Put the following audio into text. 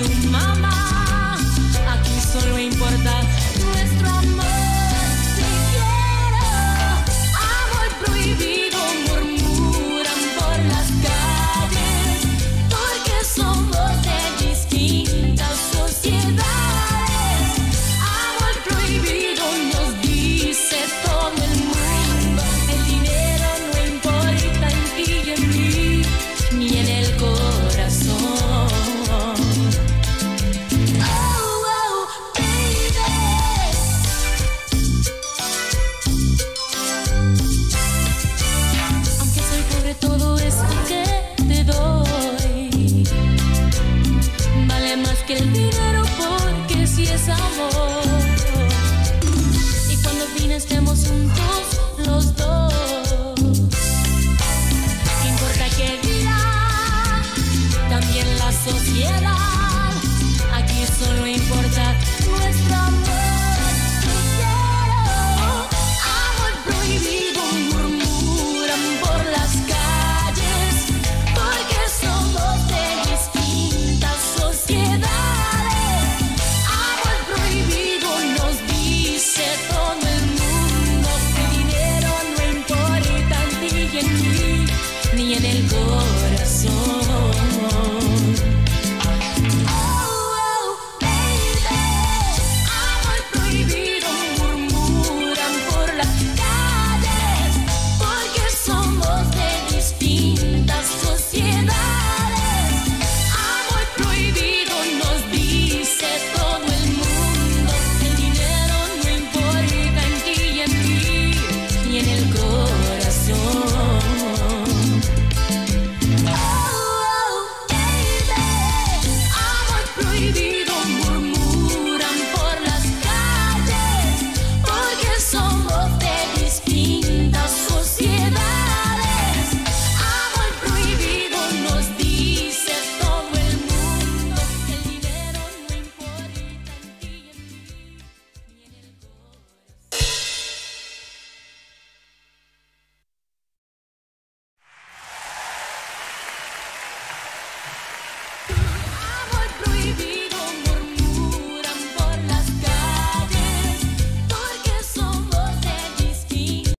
tu mamá. Aquí solo importa nuestro amor. Te quiero, amor prohibido murmuran por las calles, porque somos de distintas sociedades. Amor prohibido nos dice todo el mundo. El dinero no importa en ti y en mí, ni en el corazón. sociedad.